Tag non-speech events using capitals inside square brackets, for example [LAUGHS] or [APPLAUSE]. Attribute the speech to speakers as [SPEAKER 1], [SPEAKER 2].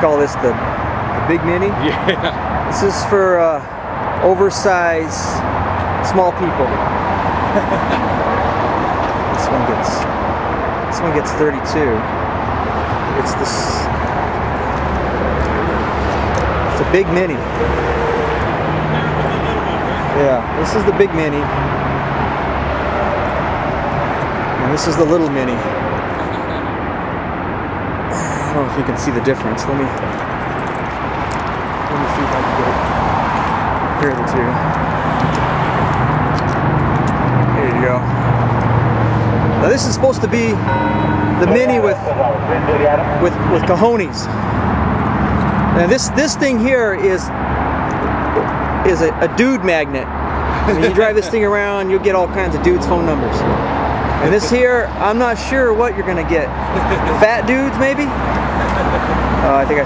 [SPEAKER 1] call this the, the big mini. [LAUGHS]
[SPEAKER 2] Yeah.
[SPEAKER 1] This is for uh, oversized small people. [LAUGHS] this one gets this one gets 32. It's this it's a big mini. Yeah, this is the big mini. And this is the little mini. I don't know if you can see the difference. Let me let me see if I can get it. Compare the two. There you go. Now this is supposed to be the mini with with with cojones. Now this this thing here is is a, a dude magnet. When you drive this thing around, you'll get all kinds of dudes' phone numbers. And this here, I'm not sure what you're gonna get. [LAUGHS] Fat dudes, maybe? Uh, I think I